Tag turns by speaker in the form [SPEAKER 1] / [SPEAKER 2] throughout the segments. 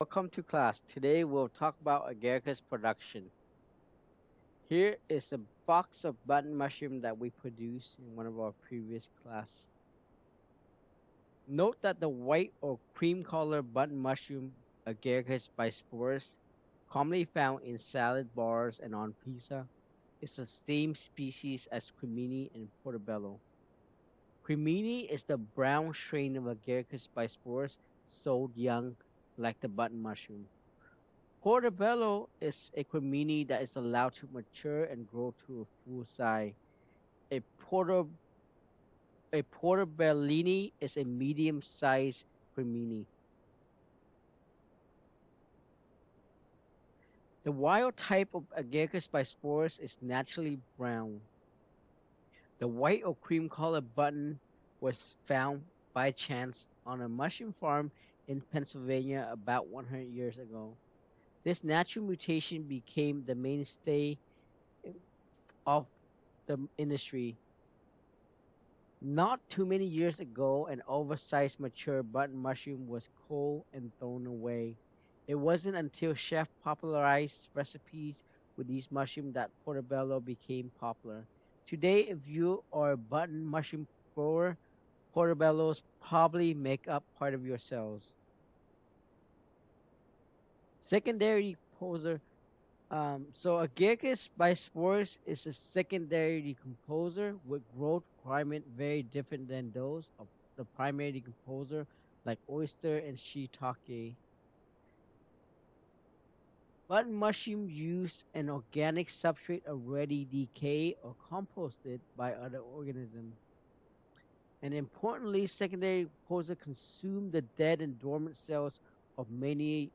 [SPEAKER 1] Welcome to class. Today we'll talk about agaricus production. Here is a box of button mushroom that we produced in one of our previous class. Note that the white or cream color button mushroom agaricus bisporus, commonly found in salad bars and on pizza, is the same species as cremini and portobello. Cremini is the brown strain of agaricus bisporus sold young like the button mushroom. Portobello is a cremini that is allowed to mature and grow to a full size. A porto a portobellini is a medium-sized cremini. The wild type of Agaricus bisporus is naturally brown. The white or cream colored button was found by chance on a mushroom farm in Pennsylvania about 100 years ago. This natural mutation became the mainstay of the industry. Not too many years ago, an oversized mature button mushroom was culled and thrown away. It wasn't until chef popularized recipes with these mushrooms that portobello became popular. Today, if you are a button mushroom grower, portobellos probably make up part of your cells. Secondary decomposer. Um, so Agaricus bisporus is a secondary decomposer with growth requirement very different than those of the primary decomposer like oyster and shiitake. Button mushroom use an organic substrate already decayed or composted by other organisms. And importantly, secondary decomposer consume the dead and dormant cells of many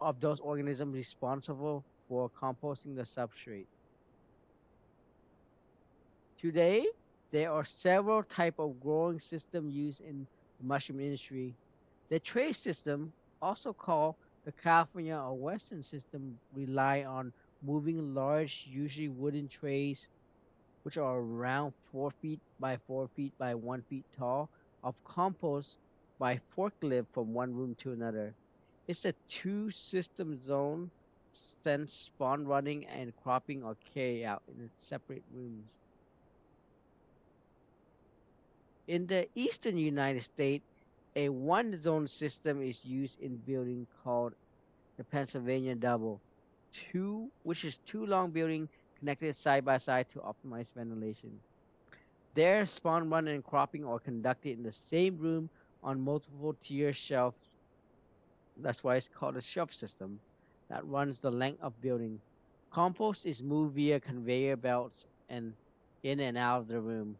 [SPEAKER 1] of those organisms responsible for composting the substrate. Today, there are several type of growing system used in the mushroom industry. The tray system, also called the California or Western system, rely on moving large, usually wooden trays, which are around four feet by four feet by one feet tall, of compost by forklift from one room to another. It's a two-system zone, since spawn running and cropping are carried out in separate rooms. In the eastern United States, a one-zone system is used in building called the Pennsylvania Double, two, which is two long buildings connected side by side to optimize ventilation. There, spawn run and cropping are conducted in the same room on multiple tier shelves that's why it's called a shelf system that runs the length of building. Compost is moved via conveyor belts and in and out of the room.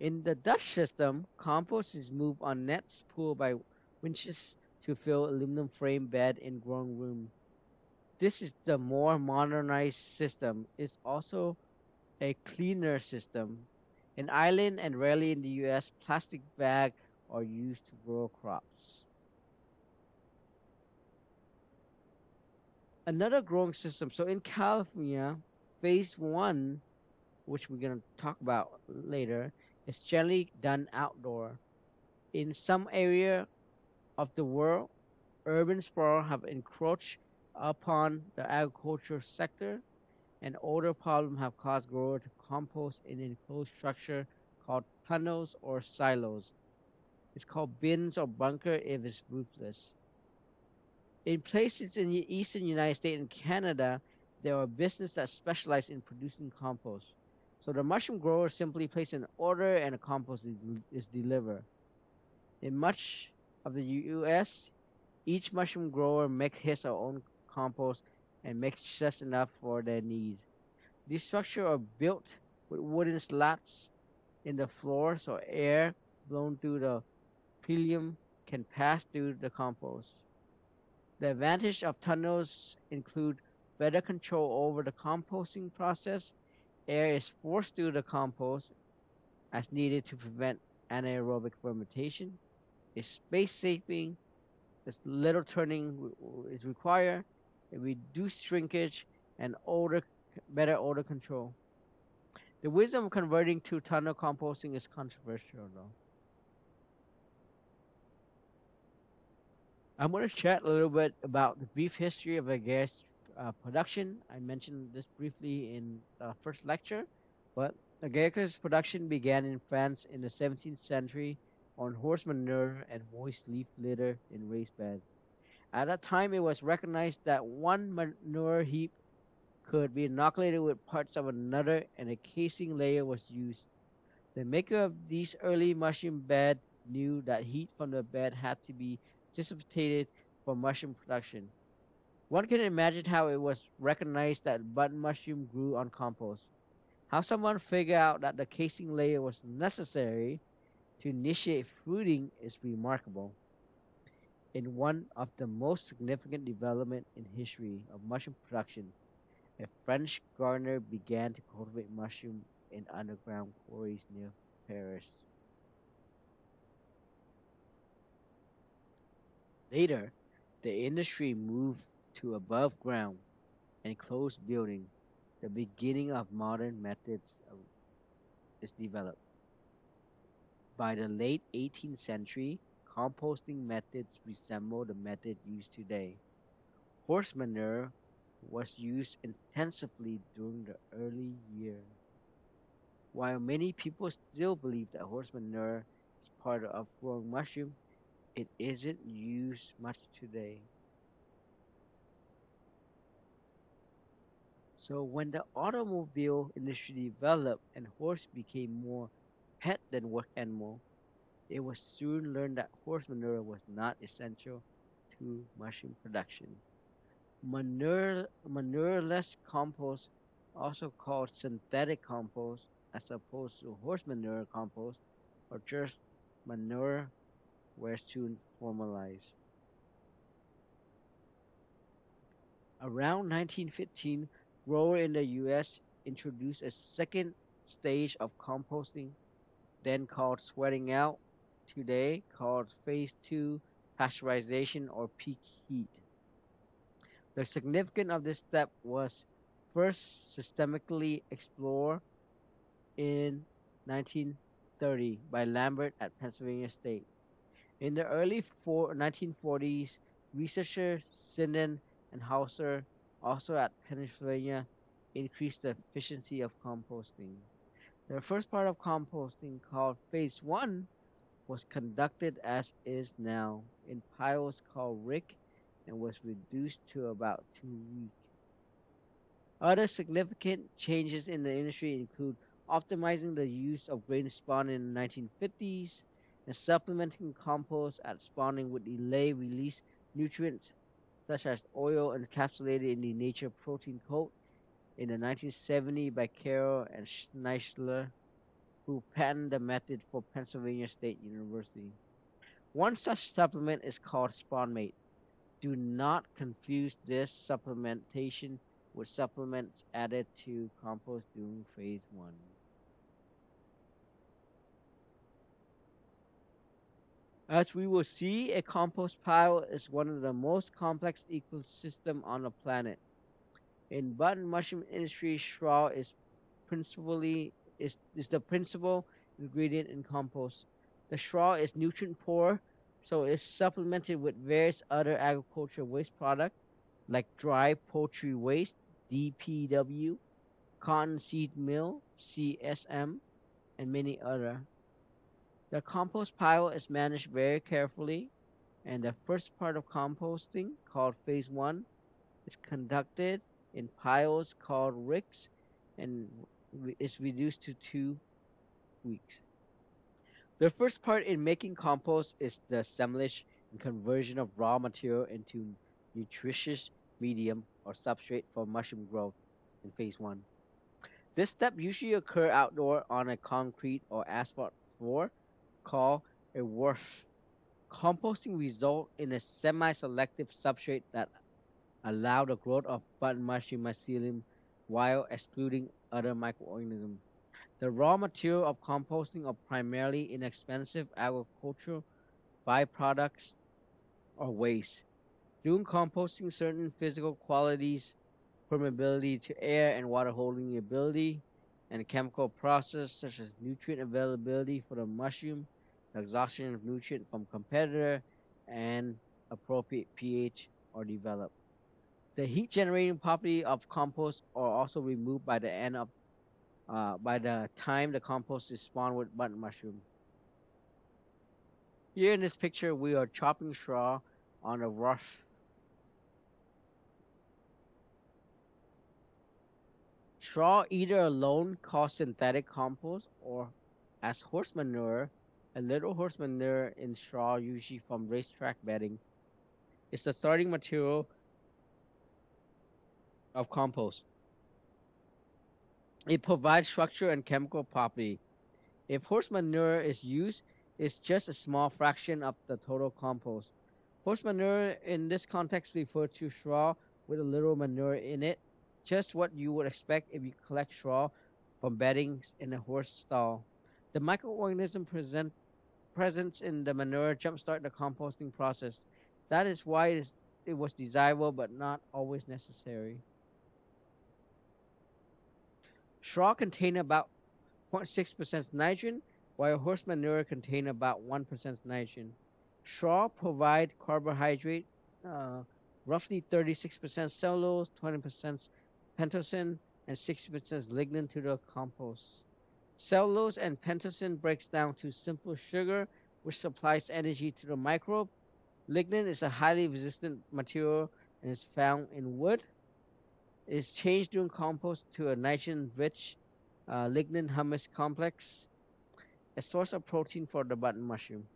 [SPEAKER 1] In the Dutch system, compost is moved on nets pulled by winches to fill aluminum frame bed in growing room. This is the more modernized system. It's also a cleaner system. In Ireland and rarely in the US, plastic bag are used to grow crops. Another growing system. So in California, phase one, which we're going to talk about later, is generally done outdoor. In some area of the world, urban sprawl have encroached upon the agriculture sector, and other problem have caused growers to compost in an enclosed structure called tunnels or silos. It's called bins or bunker if it's roofless. In places in the eastern United States and Canada, there are businesses that specialize in producing compost. So the mushroom grower simply places an order and a compost is, is delivered. In much of the U.S., each mushroom grower makes his or own compost and makes just enough for their need. These structures are built with wooden slats in the floor so air blown through the plenum can pass through the compost. The advantage of tunnels include better control over the composting process. Air is forced through the compost as needed to prevent anaerobic fermentation. It's space saving. There's little turning is required. It reduces shrinkage and better odor control. The wisdom of converting to tunnel composting is controversial though. I'm going to chat a little bit about the brief history of agaricus uh, production. I mentioned this briefly in the first lecture, but agaricus production began in France in the 17th century on horse manure and moist leaf litter in raised beds. At that time, it was recognized that one manure heap could be inoculated with parts of another, and a casing layer was used. The maker of these early mushroom beds knew that heat from the bed had to be dissipated for mushroom production. One can imagine how it was recognized that button mushroom grew on compost. How someone figured out that the casing layer was necessary to initiate fruiting is remarkable. In one of the most significant developments in history of mushroom production, a French gardener began to cultivate mushroom in underground quarries near Paris. Later, the industry moved to above ground and enclosed building. The beginning of modern methods is developed. By the late 18th century, composting methods resemble the method used today. Horse manure was used intensively during the early years. While many people still believe that horse manure is part of growing mushroom, it isn't used much today. So when the automobile industry developed and horse became more pet than work animal, it was soon learned that horse manure was not essential to mushroom production. Manure, manureless compost, also called synthetic compost, as opposed to horse manure compost or just manure were soon formalized. Around 1915, growers in the U.S. introduced a second stage of composting, then called sweating out, today called phase two pasteurization or peak heat. The significance of this step was first systematically explored in 1930 by Lambert at Pennsylvania State. In the early 1940s, researchers Sinden and Hauser, also at Pennsylvania, increased the efficiency of composting. The first part of composting, called Phase 1, was conducted as is now in piles called rick and was reduced to about two weeks. Other significant changes in the industry include optimizing the use of grain spawn in the 1950s, and supplementing compost at spawning with delay release nutrients such as oil encapsulated in the nature protein coat in the 1970 by Carroll and Schisler, who patented the method for Pennsylvania State University. One such supplement is called SpawnMate. Do not confuse this supplementation with supplements added to compost during phase one. As we will see, a compost pile is one of the most complex ecosystems on the planet. In button mushroom industry, straw is principally is, is the principal ingredient in compost. The straw is nutrient poor, so it's supplemented with various other agricultural waste products like dry poultry waste, DPW, cotton seed meal, CSM, and many other. The compost pile is managed very carefully, and the first part of composting, called phase one, is conducted in piles called ricks and is reduced to two weeks. The first part in making compost is the assemblage and conversion of raw material into nutritious medium or substrate for mushroom growth in phase one. This step usually occurs outdoor on a concrete or asphalt floor called a wharf. Composting results in a semi-selective substrate that allow the growth of button mushroom mycelium while excluding other microorganisms. The raw material of composting are primarily inexpensive agricultural byproducts or waste. During composting, certain physical qualities, permeability to air and water holding ability, and chemical process such as nutrient availability for the mushroom, exhaustion of nutrient from competitor, and appropriate pH are developed. The heat generating property of compost are also removed by the end of uh, by the time the compost is spawned with button mushroom. Here in this picture, we are chopping straw on a rough straw either alone cause synthetic compost or as horse manure, a little horse manure in straw usually from racetrack bedding is the starting material of compost. It provides structure and chemical property. If horse manure is used, it's just a small fraction of the total compost. Horse manure in this context refers to straw with a little manure in it, just what you would expect if you collect straw from bedding in a horse stall. The microorganism present, presence in the manure jumpstart the composting process. That is why it, is, it was desirable but not always necessary. Straw contain about 0.6% nitrogen, while horse manure contain about 1% nitrogen. Straw provide carbohydrate, uh, roughly 36% cellulose, 20% pentosan, and 60% lignin to the compost. Cellulose and pentosan breaks down to simple sugar, which supplies energy to the microbe. Lignin is a highly resistant material and is found in wood. Is changed during compost to a nitrogen-rich uh, lignin humus complex, a source of protein for the button mushroom.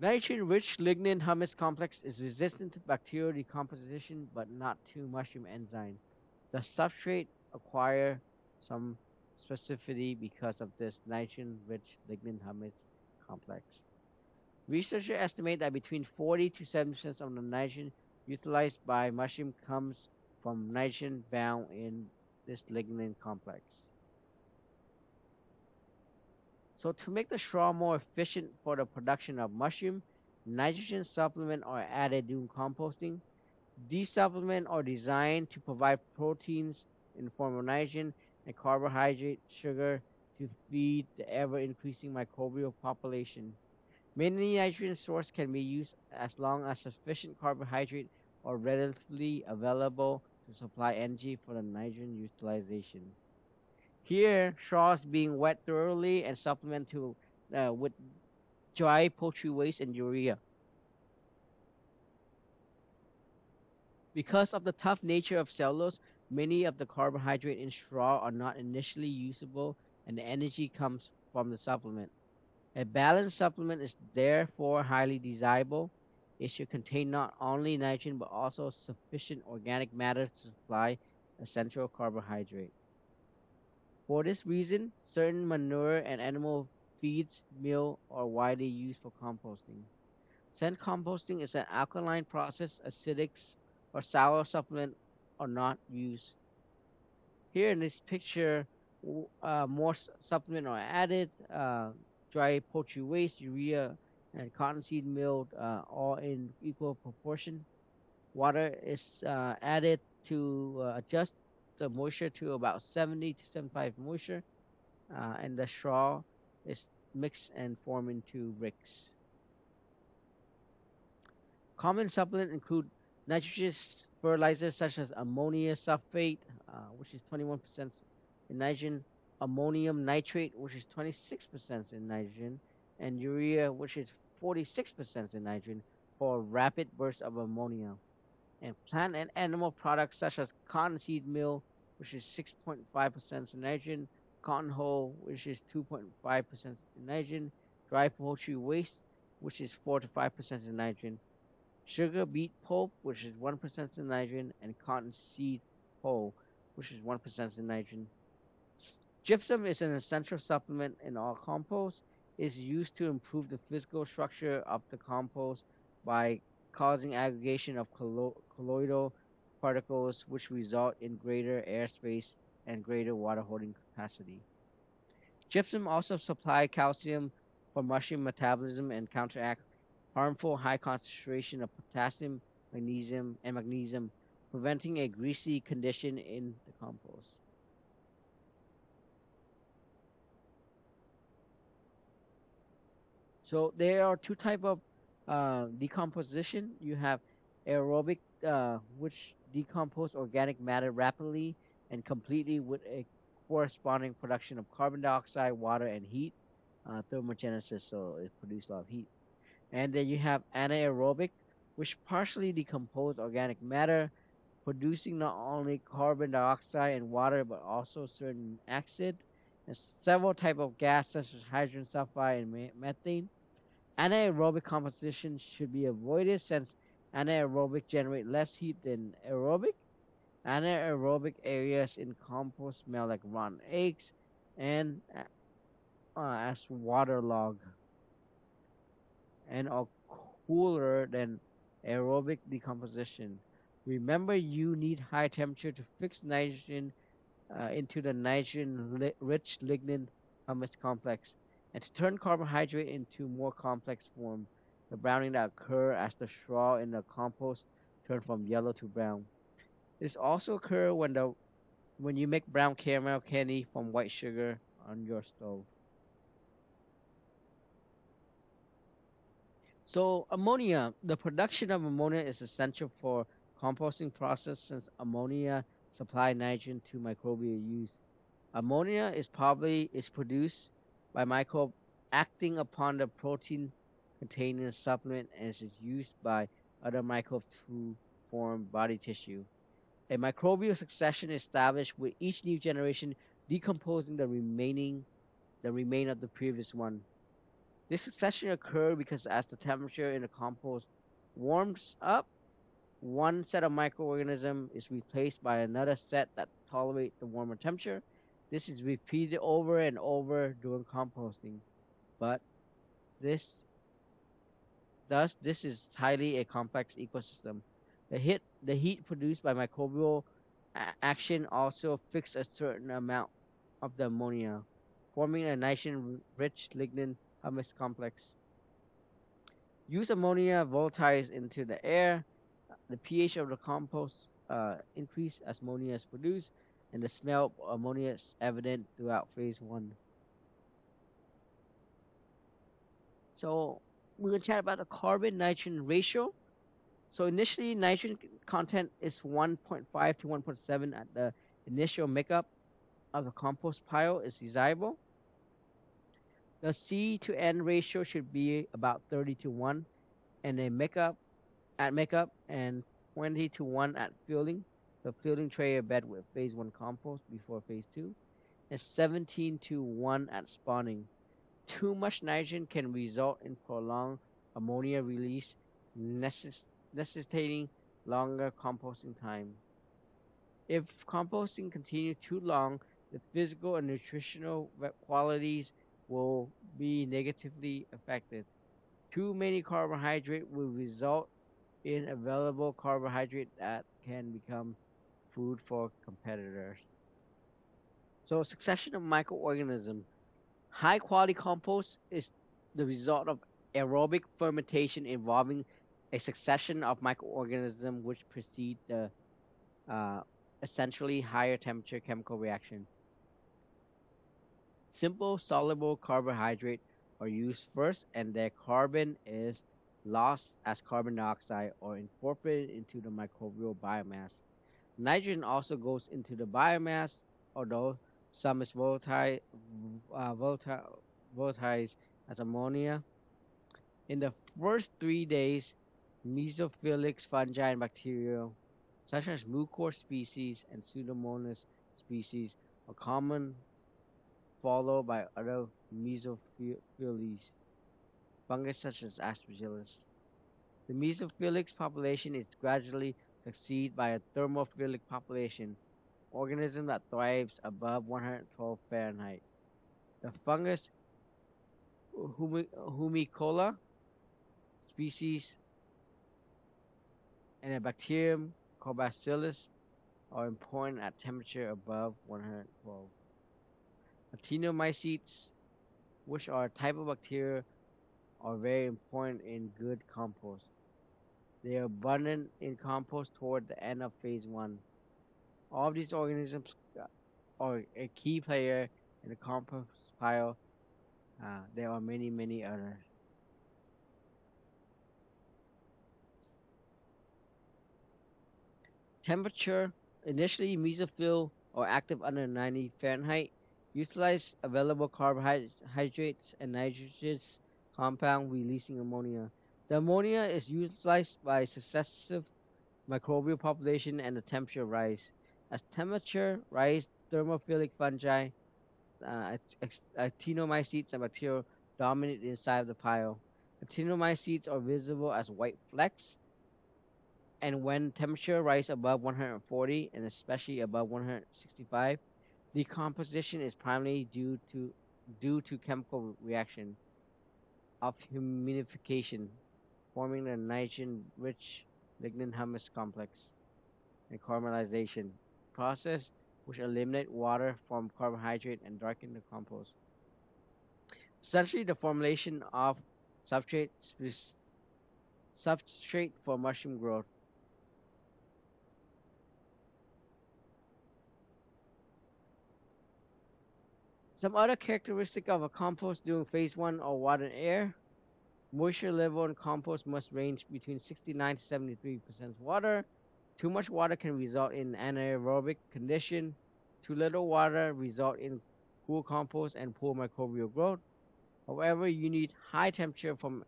[SPEAKER 1] Nitrogen-rich lignin humus complex is resistant to bacterial decomposition but not to mushroom enzyme. The substrate acquire some specificity because of this nitrogen-rich lignin humus complex. Researchers estimate that between 40 to 70% of the nitrogen utilized by mushroom comes from nitrogen bound in this lignin complex. So to make the straw more efficient for the production of mushroom, nitrogen supplements are added during composting these supplements are designed to provide proteins in the form of nitrogen and carbohydrate sugar to feed the ever increasing microbial population. Many nitrogen sources can be used as long as sufficient carbohydrate are relatively available to supply energy for the nitrogen utilization. Here, straw is being wet thoroughly and supplemented uh, with dry poultry waste and urea. Because of the tough nature of cellulose, many of the carbohydrate in straw are not initially usable and the energy comes from the supplement. A balanced supplement is therefore highly desirable. It should contain not only nitrogen but also sufficient organic matter to supply essential carbohydrate. For this reason, certain manure and animal feeds meal are widely used for composting. Sand composting is an alkaline process. Acidics or sour supplement are not used. Here in this picture, uh, more supplement are added. Uh, dry poultry waste, urea, and cottonseed meal uh, all in equal proportion. Water is uh, added to uh, adjust the moisture to about 70 to 75 moisture, uh, and the straw is mixed and formed into bricks. Common supplements include nitrogenous fertilizers such as ammonia sulfate, uh, which is 21% in nitrogen, ammonium nitrate, which is 26% in nitrogen, and urea, which is 46% in nitrogen, for a rapid burst of ammonia. And plant and animal products such as cottonseed meal, which is 6.5% in nitrogen, cotton hull, which is 2.5% in nitrogen, dry poultry waste, which is 4 to 5% in nitrogen, sugar beet pulp, which is 1% in nitrogen, and cotton seed hull, which is 1% in nitrogen. Gypsum is an essential supplement in all compost. It is used to improve the physical structure of the compost by causing aggregation of colloidal particles, which result in greater airspace and greater water holding capacity. Gypsum also supplies calcium for mushroom metabolism and counteract harmful high concentration of potassium, magnesium, and magnesium, preventing a greasy condition in the compost. So there are two type of uh, decomposition. You have aerobic, uh, which decompose organic matter rapidly and completely with a corresponding production of carbon dioxide, water, and heat. Uh, thermogenesis, so it produces a lot of heat. And then you have anaerobic, which partially decompose organic matter, producing not only carbon dioxide and water, but also certain acid and several type of gas such as hydrogen sulfide and methane. Anaerobic composition should be avoided since anaerobic generate less heat than aerobic. Anaerobic areas in compost smell like rotten eggs and uh, as waterlogged and are cooler than aerobic decomposition. Remember, you need high temperature to fix nitrogen uh, into the nitrogen-rich lignin humus complex, and to turn carbohydrate into more complex form, the browning that occur as the straw in the compost turn from yellow to brown. This also occur when the when you make brown caramel candy from white sugar on your stove. So ammonia, the production of ammonia is essential for composting process since ammonia supply nitrogen to microbial use. Ammonia is probably is produced by microbe acting upon the protein contained in the supplement and is used by other microbes to form body tissue. A microbial succession is established with each new generation decomposing the remaining the remain of the previous one. This succession occurs because as the temperature in the compost warms up, one set of microorganisms is replaced by another set that tolerate the warmer temperature. This is repeated over and over during composting. But this thus this is highly a complex ecosystem. The heat the heat produced by microbial action also fix a certain amount of the ammonia, forming a nitrogen rich lignin humus complex. Use ammonia volatilized into the air the pH of the compost uh, increase as ammonia is produced, and the smell of ammonia is evident throughout phase one. So we're going to chat about the carbon nitrogen ratio. So initially, nitrogen content is 1.5 to 1.7 at the initial makeup of the compost pile is desirable. The C to N ratio should be about 30 to 1, and a makeup at makeup and 20 to 1 at filling. The filling tray or bed with phase 1 compost before phase 2. And 17 to 1 at spawning. Too much nitrogen can result in prolonged ammonia release, necess- necessitating longer composting time. If composting continues too long, the physical and nutritional qualities will be negatively affected. Too many carbohydrate will result in available carbohydrate that can become food for competitors. So, succession of microorganisms. High quality compost is the result of aerobic fermentation involving a succession of microorganisms which precede the uh, essentially higher temperature chemical reaction. Simple soluble carbohydrate are used first, and their carbon is lost as carbon dioxide or incorporated into the microbial biomass. Nitrogen also goes into the biomass, although some is volatile, uh, volatile, as ammonia. In the first three days, mesophilic fungi and bacteria, such as mucor species and Pseudomonas species, are common, followed by other mesophilies fungus such as Aspergillus. The mesophilic population is gradually succeeded by a thermophilic population, organism that thrives above 112 Fahrenheit. The fungus Humicola species and a bacterium Corbacillus are important at temperature above 112. Actinomycetes, which are a type of bacteria are very important in good compost. They are abundant in compost toward the end of phase one. All of these organisms uh, are a key player in the compost pile. Uh, there are many, many others. Temperature initially mesophyll or active under 90 Fahrenheit utilize available carbohydrates and nitrogen compound releasing ammonia. The ammonia is utilized by successive microbial population and the temperature rise. As temperature rise, thermophilic fungi, uh, actinomycetes, and bacteria dominate inside the pile. Actinomycetes are visible as white flecks, and when temperature rises above 140 and especially above 165, decomposition is primarily due to due to chemical reaction of humification, forming a nitrogen-rich lignin-humus complex, and caramelization process which eliminate water from carbohydrate and darken the compost. Essentially, the formulation of substrate substrate for mushroom growth. Some other characteristic of a compost during phase one or water and air. Moisture level in compost must range between 69 to 73 percent water. Too much water can result in anaerobic condition. Too little water result in poor compost and poor microbial growth. However, you need high temperature from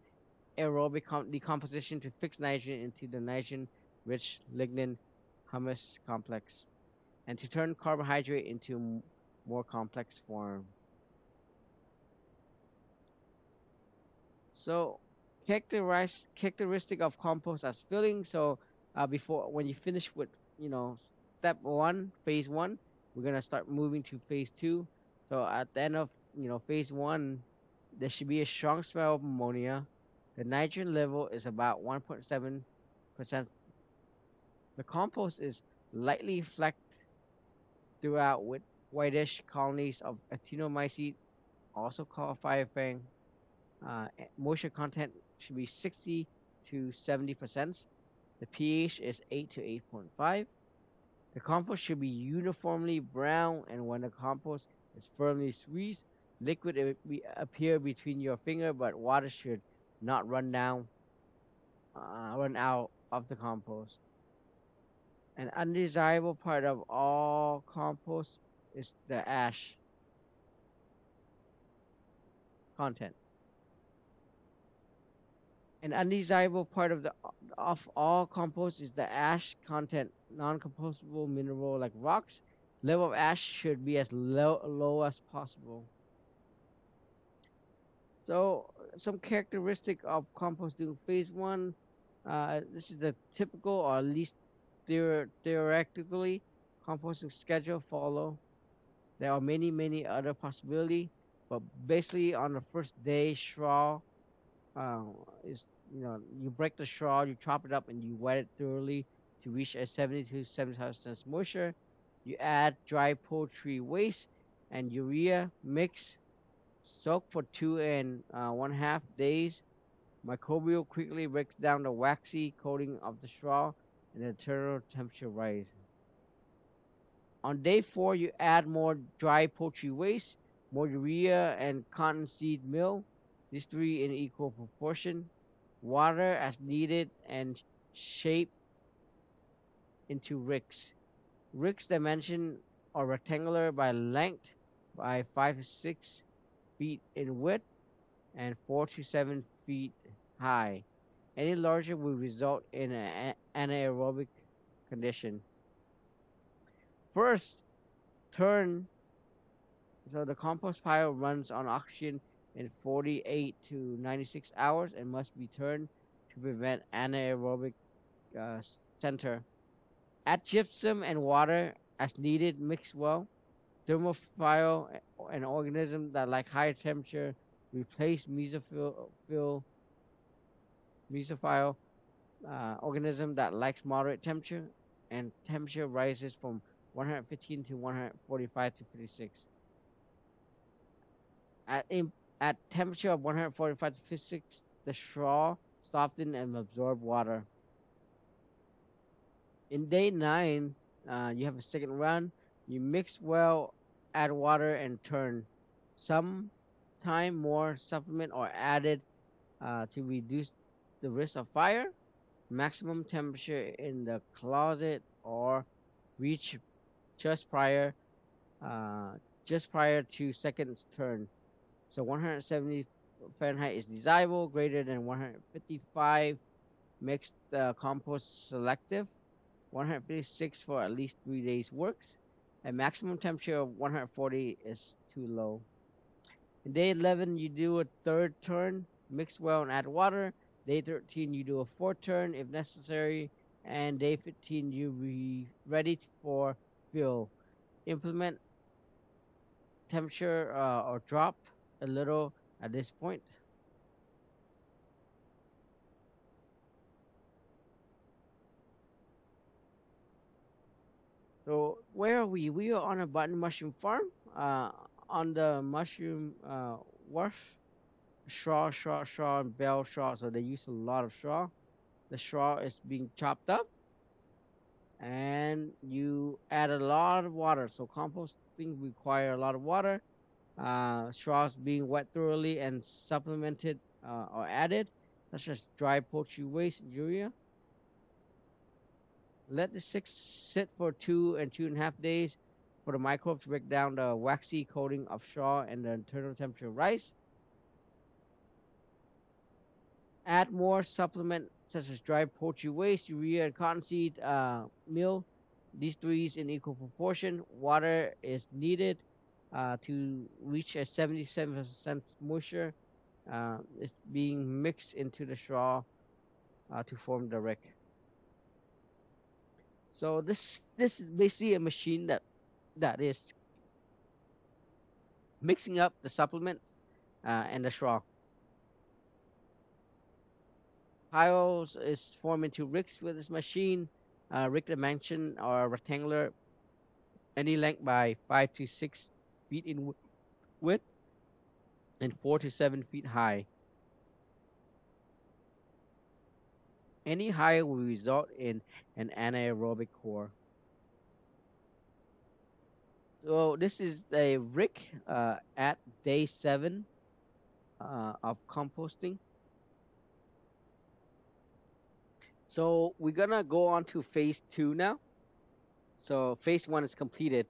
[SPEAKER 1] aerobic decomposition to fix nitrogen into the nitrogen-rich lignin humus complex, and to turn carbohydrate into more complex form. So, characteristic of compost as filling. So, uh, before when you finish with you know step one, phase one, we're gonna start moving to phase two. So at the end of you know phase one, there should be a strong smell of ammonia. The nitrogen level is about 1.7 percent. The compost is lightly flecked throughout with whitish colonies of actinomycete, also called firefang. Uh, moisture content should be 60 to 70 percent. The pH is 8 to 8.5. The compost should be uniformly brown, and when the compost is firmly squeezed, liquid will appear between your finger, but water should not run down, uh, run out of the compost. An undesirable part of all compost is the ash content. An undesirable part of the of all compost is the ash content. Non-compostable mineral like rocks, level of ash should be as low, low as possible. So some characteristic of composting phase one. Uh, this is the typical or at least theor- theoretically composting schedule follow. There are many many other possibility, but basically on the first day straw uh, is you know, you break the straw, you chop it up, and you wet it thoroughly to reach a 70 to 75 percent moisture. You add dry poultry waste and urea mix. Soak for two and uh, one half days. Microbial quickly breaks down the waxy coating of the straw, and the internal temperature rises. On day four, you add more dry poultry waste, more urea, and cottonseed meal. These three in equal proportion water as needed and shape into ricks. Ricks dimension are rectangular by length by 5 to 6 feet in width and 4 to 7 feet high. Any larger will result in an anaerobic condition. First, turn so the compost pile runs on oxygen in 48 to 96 hours and must be turned to prevent anaerobic uh, center. Add gypsum and water as needed. Mix well. Thermophile, an organism that like higher temperature, replace mesophil, mesophile uh, organism that likes moderate temperature, and temperature rises from 115 to 145 to 56. At, in, at temperature of 145 to 56, the straw soften and absorb water. In day 9, uh, you have a second run. You mix well, add water, and turn. Some time more supplement or added uh, to reduce the risk of fire. Maximum temperature in the closet or reach just prior uh, just prior to second turn. So 170 Fahrenheit is desirable, greater than 155 mixed uh, compost selective. 156 for at least three days works. A maximum temperature of 140 is too low. In day 11, you do a third turn, mix well and add water. Day 13, you do a fourth turn if necessary. And day 15, you be ready for fill. Implement temperature uh, or drop a little at this point. So where are we? We are on a button mushroom farm. Uh, on the mushroom uh, wharf, straw, straw, straw, and bale straw. So they use a lot of straw. The straw is being chopped up, and you add a lot of water. So composting require a lot of water. Uh, straws being wet thoroughly and supplemented uh, or added, such as dry poultry waste urea. Let the six sit for two and two and a half days for the microbes to break down the waxy coating of straw and the internal temperature of rice. Add more supplement such as dry poultry waste, urea, and cottonseed uh, meal. These three in equal proportion. Water is needed uh, to reach a 77% moisture. Uh, it's being mixed into the straw uh, to form the rick. So this this is basically a machine that that is mixing up the supplements uh, and the straw. Piles is formed into ricks with this machine. Uh, rick dimension are rectangular, any length by five to six feet in width and four to seven feet high. Any higher will result in an anaerobic core. So this is a rick uh, at day seven uh, of composting. So we're gonna go on to phase two now. So phase one is completed.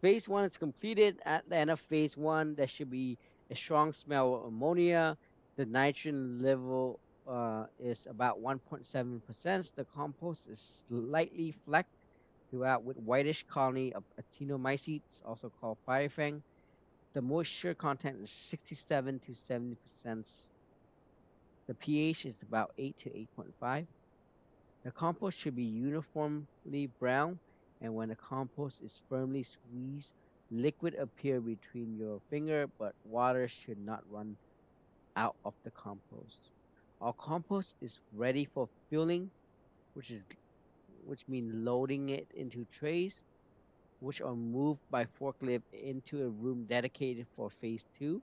[SPEAKER 1] Phase one is completed. At the end of phase one, there should be a strong smell of ammonia. The nitrogen level uh, is about 1.7%. The compost is slightly flecked throughout with whitish colony of actinomycetes, also called firefang. The moisture content is 67 to 70%. The pH is about 8 to 8.5. The compost should be uniformly brown, and when the compost is firmly squeezed, liquid appear between your finger, but water should not run out of the compost. Our compost is ready for filling, which is which means loading it into trays, which are moved by forklift into a room dedicated for phase two,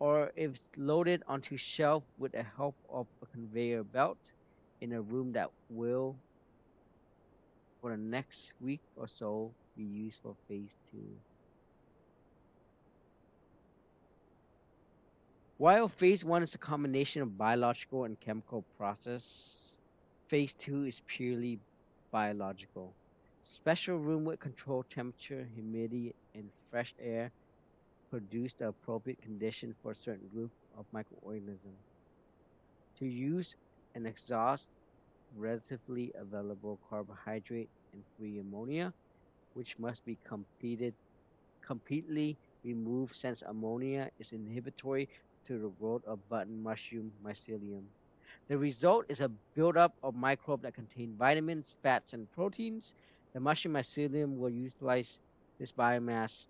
[SPEAKER 1] or if loaded onto shelf with the help of a conveyor belt in a room that will, for the next week or so, be used for phase two. While phase one is a combination of biological and chemical process, phase two is purely biological. Special room with controlled temperature, humidity, and fresh air produce the appropriate condition for a certain group of microorganisms. To use and exhaust relatively available carbohydrate and free ammonia, which must be completed completely removed since ammonia is inhibitory to the growth of button mushroom mycelium. The result is a buildup of microbes that contain vitamins, fats, and proteins. The mushroom mycelium will utilize this biomass,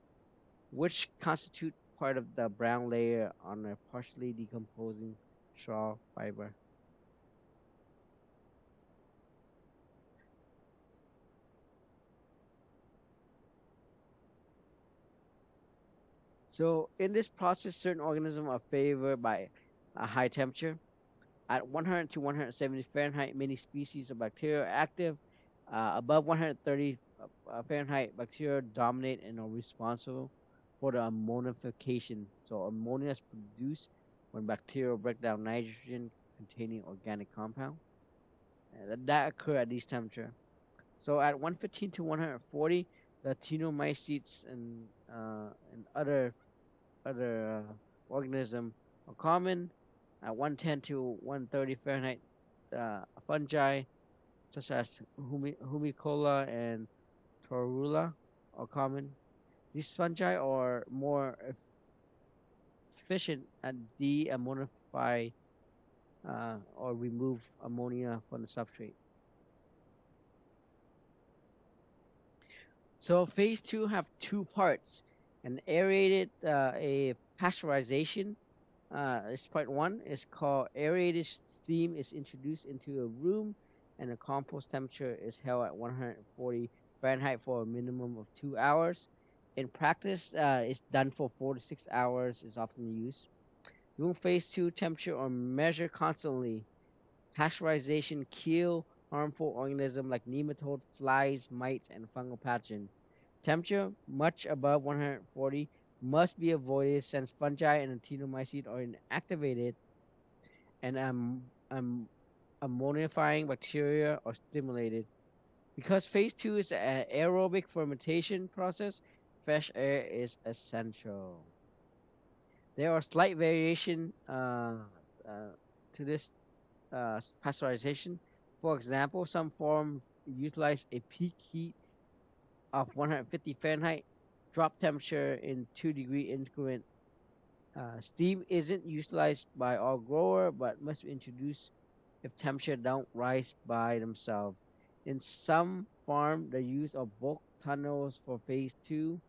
[SPEAKER 1] which constitute part of the brown layer on a partially decomposing straw fiber. So in this process, certain organisms are favored by a high temperature. At 100 to 170 Fahrenheit, many species of bacteria are active. Uh, above 130 uh, Fahrenheit, bacteria dominate and are responsible for the ammonification. So ammonia is produced when bacteria break down nitrogen containing organic compound. Uh, that occur at these temperatures. So at 115 to 140, the actinomycetes and uh, and other other uh, organism are common. At 110 to 130 Fahrenheit, uh, fungi such as humicola and torula are common. These fungi are more efficient at de-ammonify uh, or remove ammonia from the substrate. So phase two have two parts: an aerated, uh, a pasteurization. Uh, this part one is called aerated steam is introduced into a room, and the compost temperature is held at 140 Fahrenheit for a minimum of two hours. In practice, uh, it's done for four to six hours. is often used. Room phase two temperature or measure constantly. Pasteurization kill harmful organisms like nematode, flies, mites, and fungal pathogen. Temperature much above 140 must be avoided since fungi and actinomycete are inactivated and um, um, ammonifying bacteria are stimulated. Because phase two is an aerobic fermentation process, fresh air is essential. There are slight variation uh, uh, to this uh, pasteurization. For example, some forms utilize a peak heat of 150 Fahrenheit, drop temperature in 2 degree increment. Uh, steam isn't utilized by all grower, but must be introduced if temperature don't rise by themselves. In some farm, the use of bulk tunnels for phase two.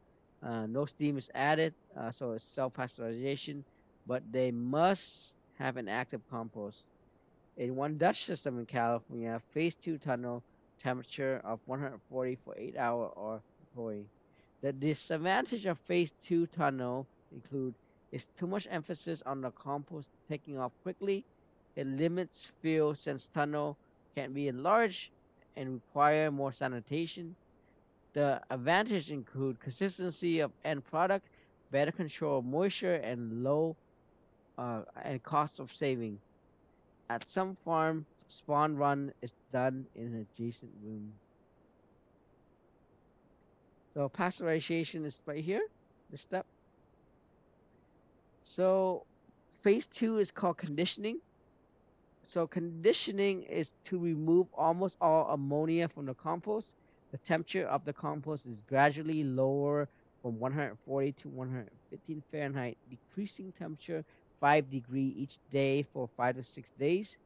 [SPEAKER 1] Uh, no steam is added, uh, so it's self pasteurization, but they must have an active compost. In one Dutch system in California, phase two tunnel temperature of 140 for 8 hours or employee. The disadvantage of phase two tunnel include is too much emphasis on the compost taking off quickly. It limits fill since tunnel can be enlarged and require more sanitation. The advantages include consistency of end product, better control of moisture, and low uh, and cost of saving. At some farm, spawn run is done in an adjacent room. So pasteurization is right here, this step. So phase two is called conditioning. So conditioning is to remove almost all ammonia from the compost. The temperature of the compost is gradually lower from 140 to 115 Fahrenheit, decreasing temperature 5 degree each day for 5 to 6 days.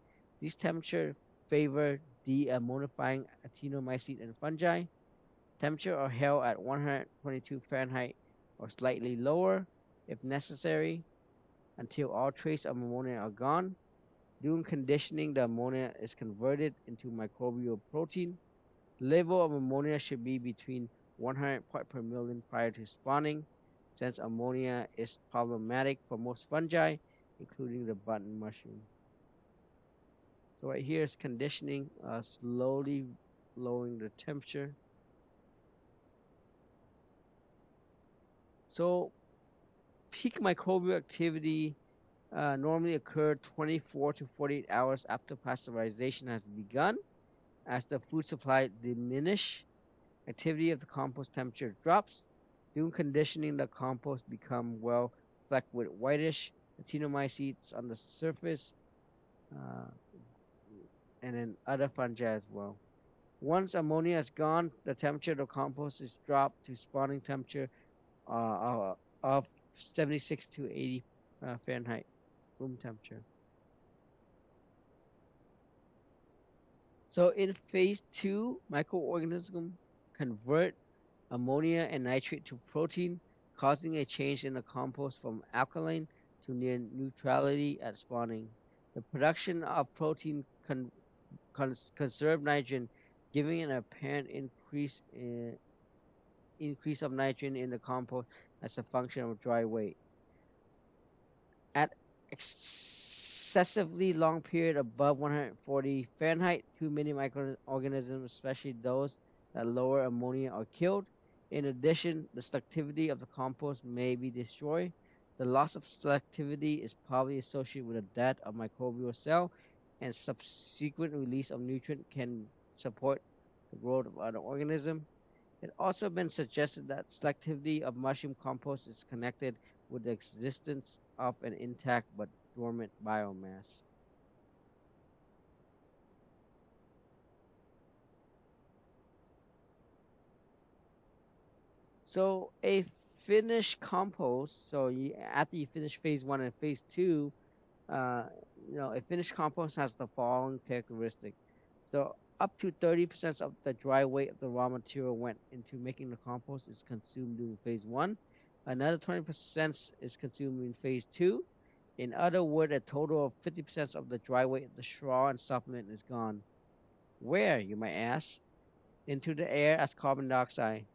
[SPEAKER 1] These temperatures favor de-ammonifying uh, actinomycete and fungi. Temperature are held at 122 Fahrenheit or slightly lower if necessary until all trace of ammonia are gone. During conditioning, the ammonia is converted into microbial protein. Level of ammonia should be between 100 part per million prior to spawning, since ammonia is problematic for most fungi, including the button mushroom. So right here is conditioning, uh, slowly lowering the temperature. So peak microbial activity uh, normally occur 24 to 48 hours after pasteurization has begun. As the food supply diminish, activity of the compost temperature drops. During conditioning, the compost become well flecked with whitish actinomycetes on the surface, uh, and then other fungi as well. Once ammonia is gone, the temperature of the compost is dropped to spawning temperature uh, of 76 to 80 uh, Fahrenheit room temperature. So in phase two, microorganisms convert ammonia and nitrate to protein, causing a change in the compost from alkaline to near neutrality at spawning. The production of protein con- cons- conserve nitrogen, giving an apparent increase in increase of nitrogen in the compost as a function of dry weight. At excessively long period above 140 Fahrenheit, too many microorganisms, especially those that lower ammonia, are killed. In addition, the selectivity of the compost may be destroyed. The loss of selectivity is probably associated with the death of microbial cell, and subsequent release of nutrient can support the growth of other organisms. It also been suggested that selectivity of mushroom compost is connected with the existence of an intact but dormant biomass. So a finished compost, so you, after you finish phase one and phase two, uh, you know, a finished compost has the following characteristic. So up to 30% of the dry weight of the raw material went into making the compost is consumed during phase one. Another 20% is consumed in phase two. In other words, a total of 50% of the dry weight of the straw and supplement is gone. Where, you might ask? Into the air as carbon dioxide.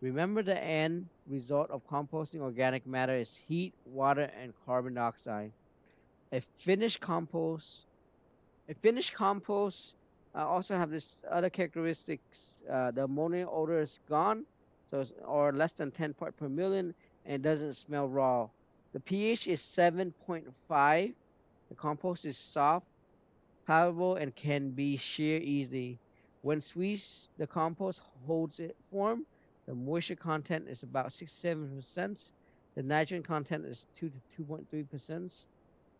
[SPEAKER 1] Remember the end result of composting organic matter is heat, water, and carbon dioxide. A finished compost, a finished compost uh, also have this other characteristics. Uh, the ammonia odor is gone, so or less than 10 part per million, and doesn't smell raw. The pH is 7.5. The compost is soft, palatable, and can be sheared easily. When squeezed, the compost holds its form the moisture content is about 67%. The nitrogen content is 2 to 2.3%.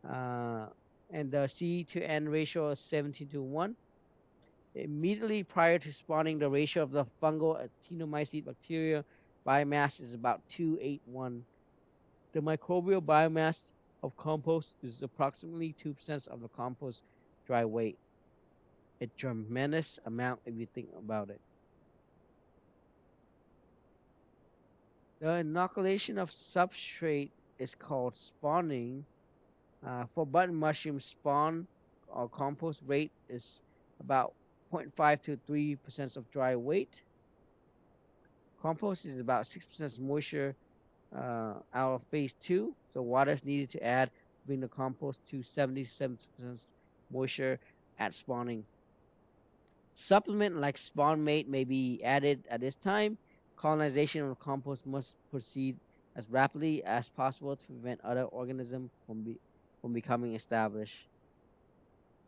[SPEAKER 1] Uh, and the C to N ratio is 17 to 1. Immediately prior to spawning, the ratio of the fungal actinomycete bacteria biomass is about 281. The microbial biomass of compost is approximately 2% of the compost dry weight. A tremendous amount if you think about it. The inoculation of substrate is called spawning. Uh, for button mushroom spawn or compost rate is about 0.5 to 3 percent of dry weight. Compost is about 6 percent moisture uh, out of phase two, so water is needed to add bring the compost to 77 percent moisture at spawning. Supplement like SpawnMate may be added at this time Colonization of compost must proceed as rapidly as possible to prevent other organisms from, be, from becoming established.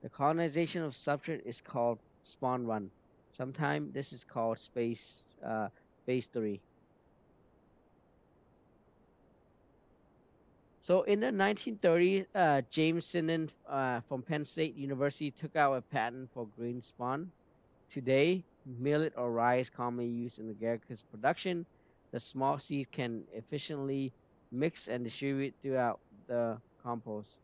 [SPEAKER 1] The colonization of substrate is called spawn run. Sometimes this is called space uh, phase three. So in the 1930s, uh, James Sinden uh, from Penn State University took out a patent for grain spawn. Today, millet or rye is commonly used in agaricus production. The small seed can efficiently mix and distribute throughout the compost.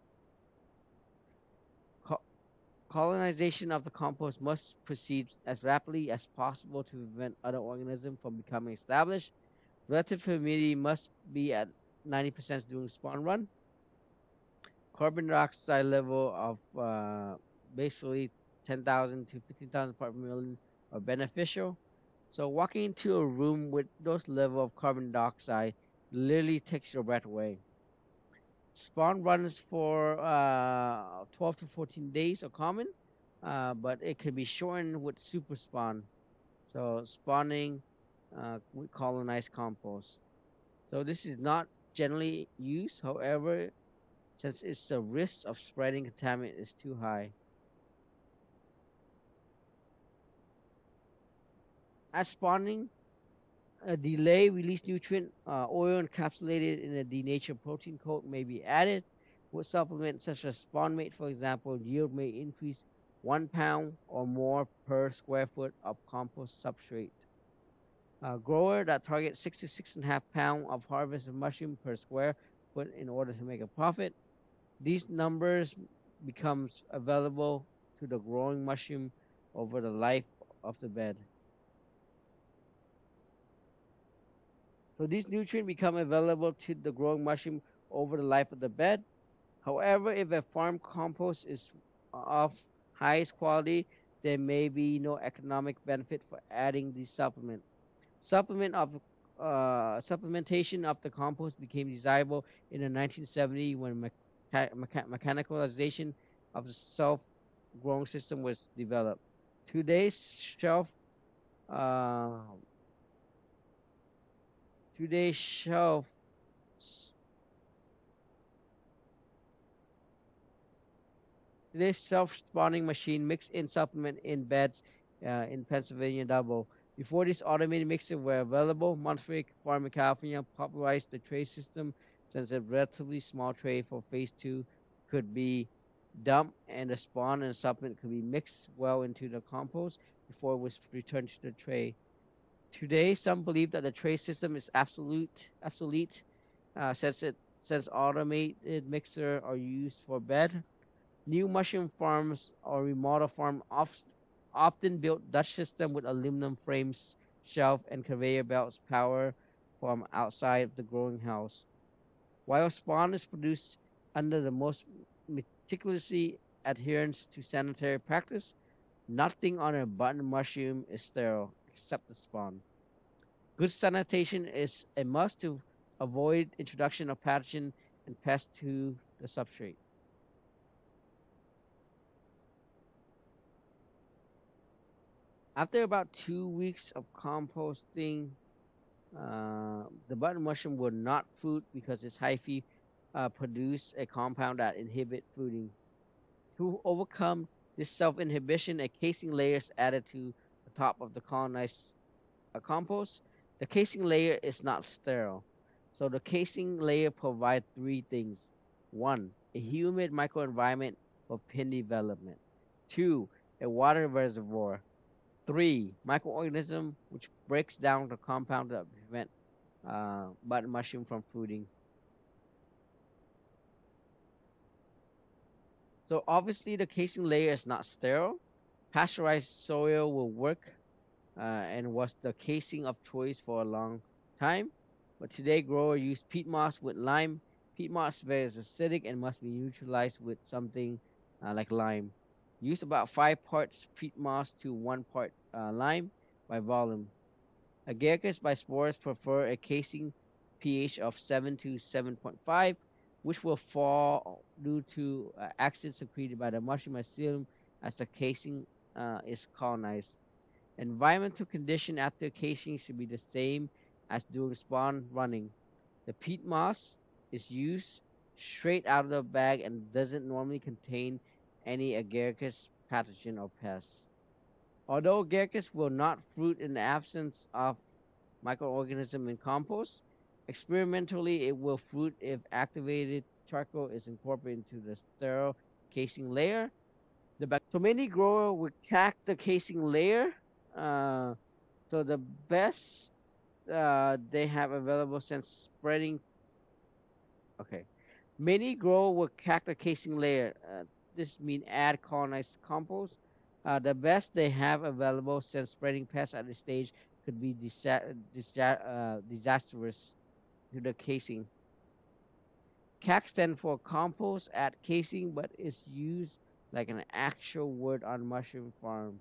[SPEAKER 1] Colonization of the compost must proceed as rapidly as possible to prevent other organisms from becoming established. Relative humidity must be at 90% during spawn run. Carbon dioxide level of uh, basically 10,000 to 15,000 parts per million are beneficial. So walking into a room with those level of carbon dioxide literally takes your breath away. Spawn runs for uh, 12 to 14 days are common, uh, but it can be shortened with super spawn. So spawning uh, with colonized compost. So this is not generally used. However, since it's the risk of spreading contaminant is too high. At spawning, a delay release nutrient uh, oil encapsulated in a denatured protein coat may be added. With supplements such as spawn SpawnMate, for example, yield may increase one pound or more per square foot of compost substrate. A grower that targets six to six and a half pound of harvested mushroom per square foot in order to make a profit. These numbers becomes available to the growing mushroom over the life of the bed. So these nutrients become available to the growing mushroom over the life of the bed. However, if a farm compost is of highest quality, there may be no economic benefit for adding the supplement. Supplement of uh, supplementation of the compost became desirable in the 1970s when mecha- mecha- mechanicalization of the self-growing system was developed. Today's shelf uh, today's shelf This self-spawning machine mixed in supplement in beds uh, in Pennsylvania Double. Before these automated mixers were available, Monterey Farm in California popularized the tray system since a relatively small tray for phase two could be dumped and the spawn and supplement could be mixed well into the compost before it was returned to the tray. Today, some believe that the tray system is absolute, obsolete uh, since it since automated mixer are used for bed. New mushroom farms or remodel farm often built Dutch system with aluminum frames, shelf, and conveyor belts power from outside the growing house. While spawn is produced under the most meticulously adherence to sanitary practice, nothing on a button mushroom is sterile except the spawn. Good sanitation is a must to avoid introduction of pathogen and pests to the substrate. After about two weeks of composting, uh, the button mushroom will not fruit because its hyphae uh, produce a compound that inhibit fruiting. To overcome this self-inhibition, a casing layer is added to top of the colonized uh, compost. The casing layer is not sterile. So the casing layer provides three things. One, a humid microenvironment for pin development. Two, a water reservoir. Three, microorganism which breaks down the compound that prevent uh, button mushroom from fruiting. So obviously the casing layer is not sterile. Pasteurized soil will work uh, and was the casing of choice for a long time. But today growers use peat moss with lime. Peat moss is very acidic and must be neutralized with something uh, like lime. Use about 5 parts peat moss to 1 part uh, lime by volume. Agaricus bisporus prefer a casing pH of 7 to 7.5, which will fall due to uh, acids secreted by the mushroom mycelium as the casing uh, is colonized. Environmental condition after casing should be the same as during spawn running. The peat moss is used straight out of the bag and doesn't normally contain any agaricus pathogen or pests. Although agaricus will not fruit in the absence of microorganism in compost, experimentally it will fruit if activated charcoal is incorporated into the sterile casing layer. The so many grower will tack the casing layer. Uh, so the best uh, they have available since spreading. Okay, many grow with the casing layer. Uh, this means add colonized compost. Uh, the best they have available since spreading pests at this stage could be disa- disa- uh, disastrous to the casing. CAC stand for compost at casing, but is used like an actual wood on mushroom farm.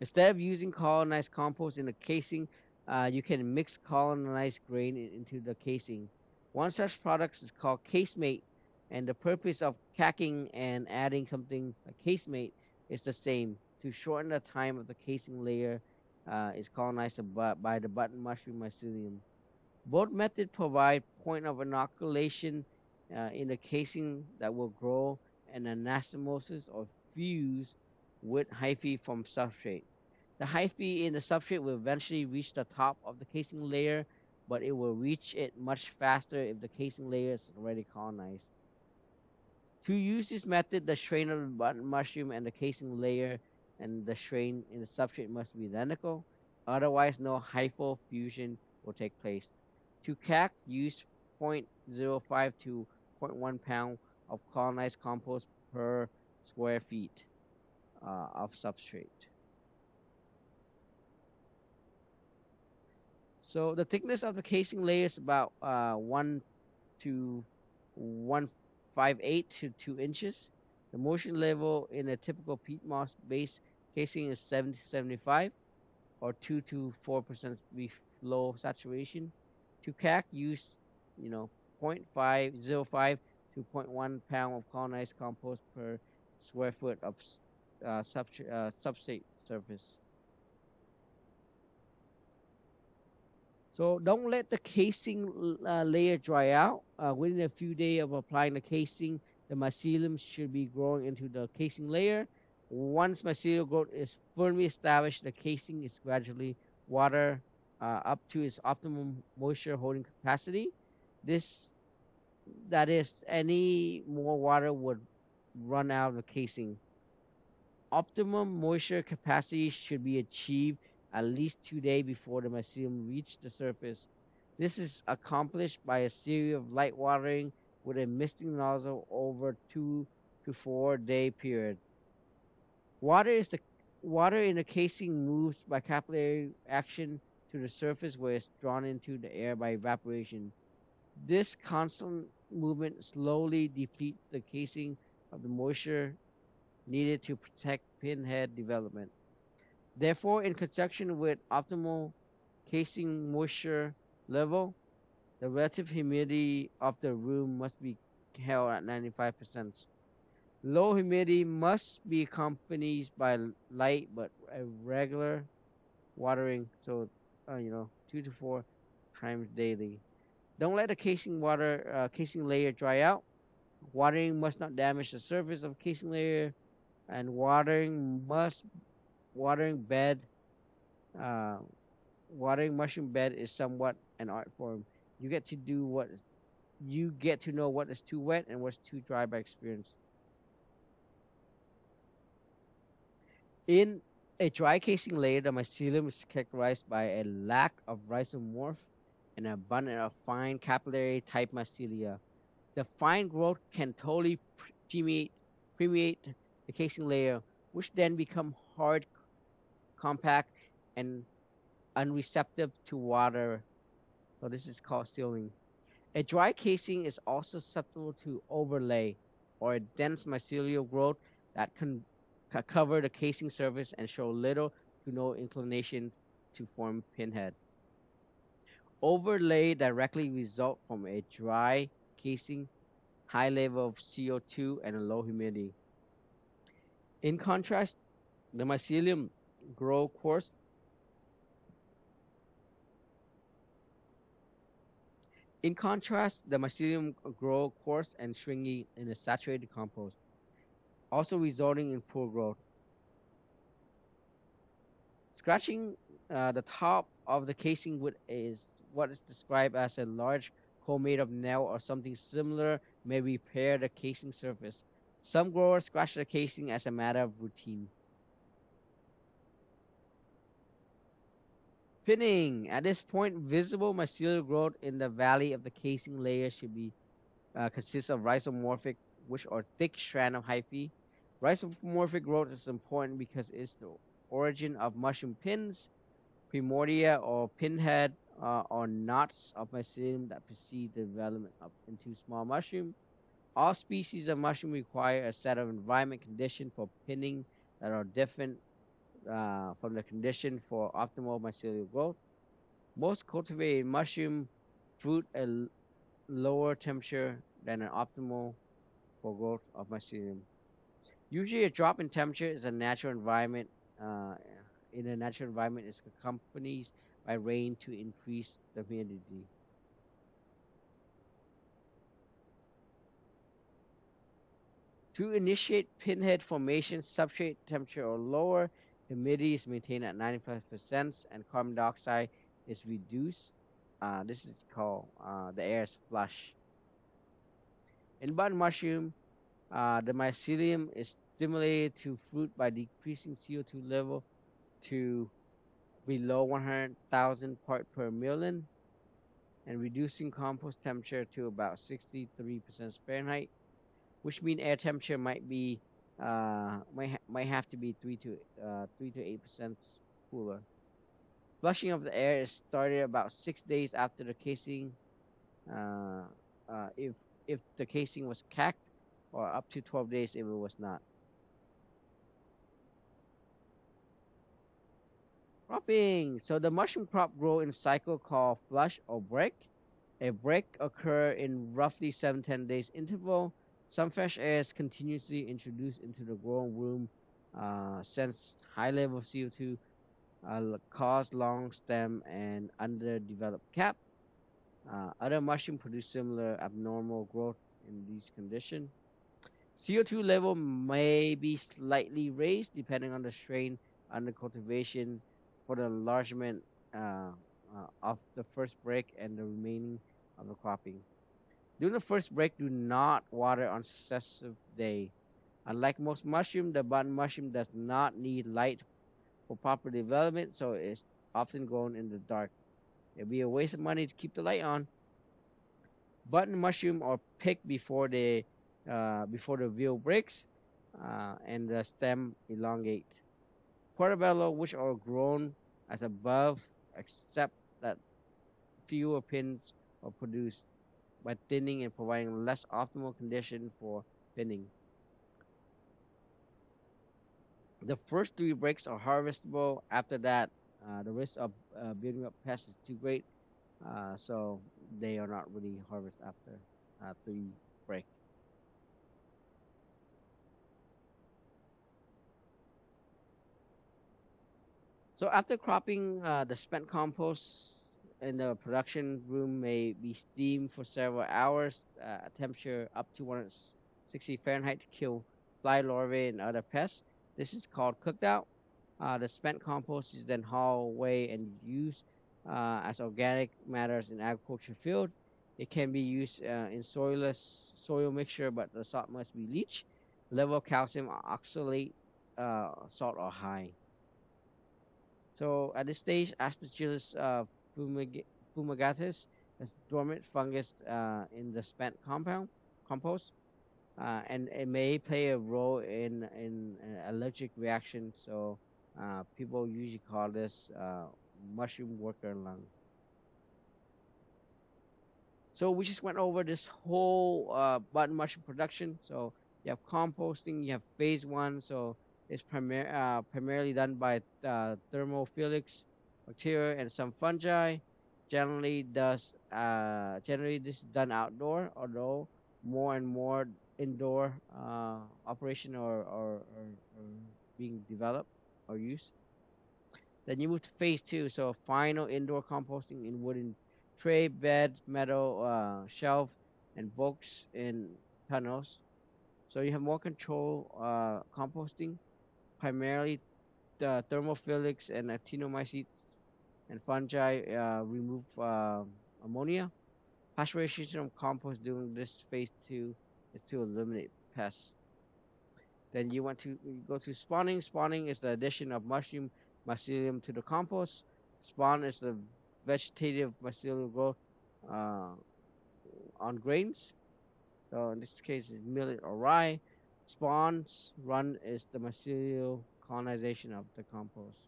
[SPEAKER 1] Instead of using colonized compost in the casing, uh, you can mix colonized grain into the casing. One such product is called Casemate, and the purpose of cacking and adding something like Casemate is the same to shorten the time of the casing layer uh, is colonized by the button mushroom mycelium. Both methods provide point of inoculation uh, in the casing that will grow an anastomosis or fuse with hyphae from substrate. The hyphae in the substrate will eventually reach the top of the casing layer, but it will reach it much faster if the casing layer is already colonized. To use this method, the strain of the button mushroom and the casing layer and the strain in the substrate must be identical, otherwise no hyphal fusion will take place. To CAC, use 0.05 to 0.1 pound of colonized compost per square feet uh, of substrate. So the thickness of the casing layer is about uh, 1 to 158 to 2 inches. The moisture level in a typical peat moss base casing is 70 to 75 or 2 to 4% below saturation. To CAC, use you know 0.505 to 0.1 pound of colonized compost per square foot of uh, substrate, uh, substrate surface. So don't let the casing uh, layer dry out. Uh, within a few days of applying the casing, the mycelium should be growing into the casing layer. Once mycelial growth is firmly established, the casing is gradually water uh, up to its optimum moisture holding capacity. This, that is, any more water would run out of the casing. Optimum moisture capacity should be achieved at least two days before the mycelium reach the surface. This is accomplished by a series of light watering with a misting nozzle over two to four day period. Water is the water in the casing moves by capillary action to the surface where it's drawn into the air by evaporation. This constant movement slowly depletes the casing of the moisture needed to protect pinhead development. Therefore, in conjunction with optimal casing moisture level, the relative humidity of the room must be held at 95%. Low humidity must be accompanied by light but a regular watering, so uh, you know, two to four times daily. Don't let the casing water uh, casing layer dry out. Watering must not damage the surface of casing layer, and watering must watering bed. Uh, watering mushroom bed is somewhat an art form. You get to do what you get to know what is too wet and what's too dry by experience. In a dry casing layer, the mycelium is characterized by a lack of rhizomorph an abundance of fine capillary type mycelia. The fine growth can totally permeate, permeate the casing layer, which then become hard, compact, and unreceptive to water. So this is called sealing. A dry casing is also susceptible to overlay or a dense mycelial growth that can cover the casing surface and show little to no inclination to form pinhead. Overlay directly result from a dry casing, high level of CO2, and a low humidity. In contrast, the mycelium grow coarse In contrast, the mycelium grow coarse and stringy in a saturated compost also resulting in poor growth. Scratching uh, the top of the casing with is what is described as a large hole made of nail or something similar may repair the casing surface. Some growers scratch the casing as a matter of routine. Pinning. At this point, visible mycelial growth in the valley of the casing layer should be uh, consists of rhizomorphic, which are thick strand of hyphae, Rhizomorphic growth is important because it's the origin of mushroom pins, primordia or pinhead, uh, or knots of mycelium that precede the development of into small mushroom. All species of mushroom require a set of environment conditions for pinning that are different uh, from the condition for optimal mycelial growth. Most cultivated mushroom fruit at lower temperature than an optimal for growth of mycelium. Usually, a drop in temperature is a natural environment. Uh, in a natural environment, is accompanied by rain to increase the humidity. To initiate pinhead formation, substrate temperature or lower, humidity is maintained at 95% and carbon dioxide is reduced. Uh, this is called uh, the air is flush. In bud mushroom, uh, the mycelium is stimulated to fruit by decreasing CO2 level to below 100,000 part per million and reducing compost temperature to about 63% Fahrenheit, which means air temperature might be uh, might ha- might have to be three to uh, three to eight percent cooler. Flushing of the air is started about six days after the casing. Uh, uh, if if the casing was cacked or up to 12 days if it was not. Cropping. So the mushroom crop grow in cycle called flush or break. A break occur in roughly 7-10 days interval. Some fresh air is continuously introduced into the growing room uh, since high level of CO2 uh, cause long stem and underdeveloped cap. Uh, other mushroom produce similar abnormal growth in these conditions. CO2 level may be slightly raised depending on the strain under cultivation for the enlargement uh, uh, of the first break and the remaining of the cropping. During the first break, do not water on successive day. Unlike most mushroom, the button mushroom does not need light for proper development, so it's often grown in the dark. It'd be a waste of money to keep the light on. Button mushroom are picked before they uh, before the veil breaks uh, and the stem elongate. Portobello, which are grown as above, except that fewer pins are produced by thinning and providing less optimal condition for pinning. The first three breaks are harvestable. After that, uh, the risk of uh, building up pests is too great, uh, so they are not really harvested after uh, three break. So after cropping, uh, the spent compost in the production room may be steamed for several hours uh, at temperature up to 160 Fahrenheit to kill fly larvae and other pests. This is called cooked out. Uh, the spent compost is then hauled away and used uh, as organic matters in agriculture field. It can be used uh, in soilless soil mixture, but the salt must be leached. Level calcium oxalate uh, salt are high. So at this stage, Aspergillus uh, fumigatus is dormant fungus uh, in the spent compound compost, uh, and it may play a role in in an allergic reaction. So uh, people usually call this uh, mushroom worker lung. So we just went over this whole uh, button mushroom production. So you have composting, you have phase one. So it's primar- uh, primarily done by uh, thermophilics bacteria and some fungi. Generally, does uh, generally this is done outdoor, although more and more indoor uh, operation or, or, or, or being developed or used. Then you move to phase two, so final indoor composting in wooden tray, beds, metal uh, shelf, and books in tunnels. So you have more control uh, composting, primarily the thermophilics and actinomycetes and fungi uh, remove uh, ammonia. Pasteurization of compost during this phase two is to eliminate pests. Then you want to go to spawning. Spawning is the addition of mushroom mycelium to the compost. Spawn is the vegetative mycelial growth uh, on grains. So in this case, it's millet or rye. Spawns run is the mycelial colonization of the compost.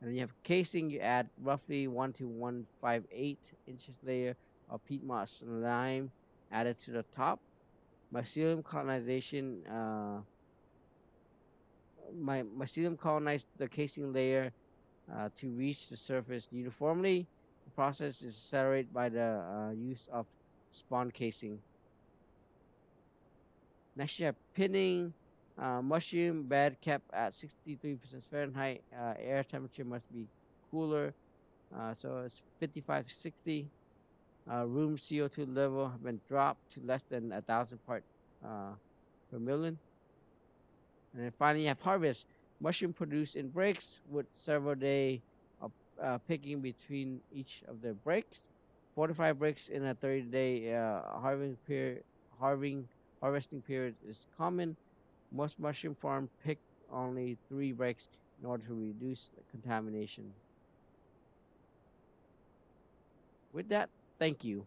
[SPEAKER 1] And then you have casing, you add roughly 1 to 158 inches layer of peat moss and lime added to the top. Mycelium colonization, uh, my mycelium colonized the casing layer uh, to reach the surface uniformly. The process is accelerated by the uh, use of spawn casing. Next, you have pinning. Uh, mushroom bed kept at 63% Fahrenheit. Uh, air temperature must be cooler, uh, so it's 55 to 60. Uh, room CO2 level have been dropped to less than a thousand part uh, per million. And then finally, you have harvest. Mushroom produced in breaks with several day of uh, picking between each of the breaks. 45 breaks in a 30 day harvesting period. Harvesting, harvesting period is common. Most mushroom farms pick only three breaks in order to reduce contamination. With that, thank you.